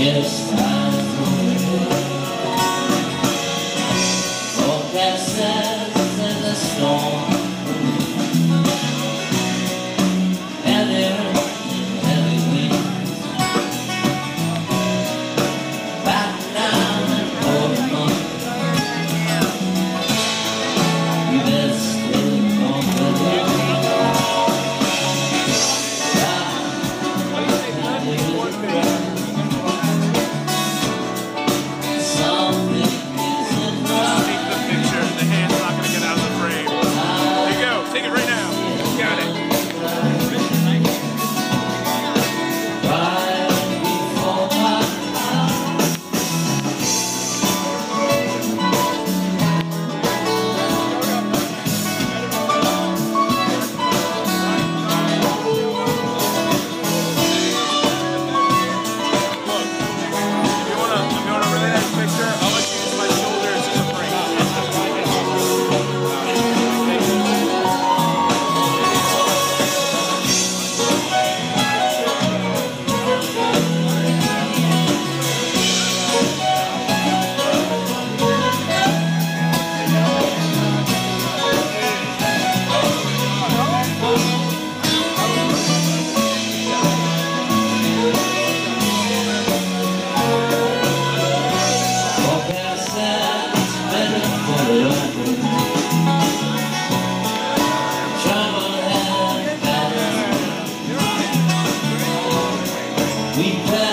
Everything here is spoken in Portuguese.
I We